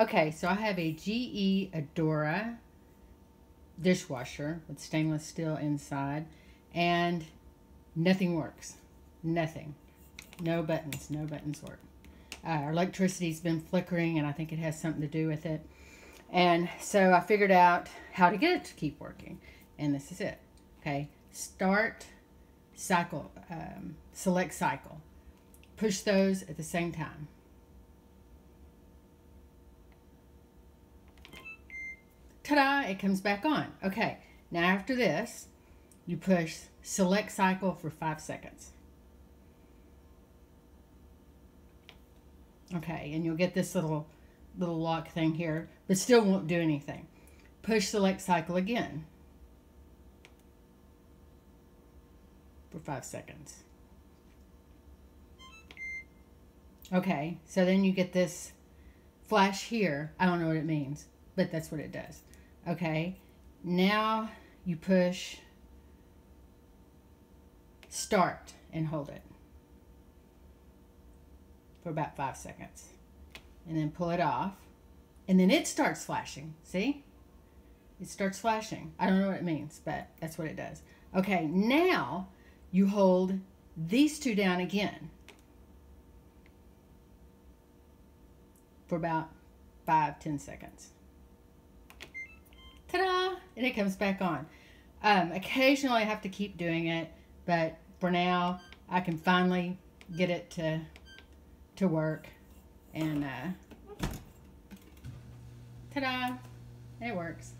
Okay, so I have a GE Adora dishwasher with stainless steel inside and nothing works. Nothing. No buttons. No buttons work. Uh, our electricity's been flickering and I think it has something to do with it. And so I figured out how to get it to keep working. And this is it. Okay. Start, cycle, um, select cycle. Push those at the same time. Ta-da! It comes back on. Okay. Now after this, you push select cycle for five seconds. Okay, and you'll get this little little lock thing here, but still won't do anything. Push select cycle again for five seconds. Okay, so then you get this flash here. I don't know what it means, but that's what it does. Okay, now you push. Start and hold it for about five seconds. And then pull it off. And then it starts flashing see? It starts flashing. I don't know what it means but that's what it does. Okay now you hold these two down again for about five ten seconds and it comes back on. Um, occasionally I have to keep doing it but for now I can finally get it to to work. And uh, ta-da! It works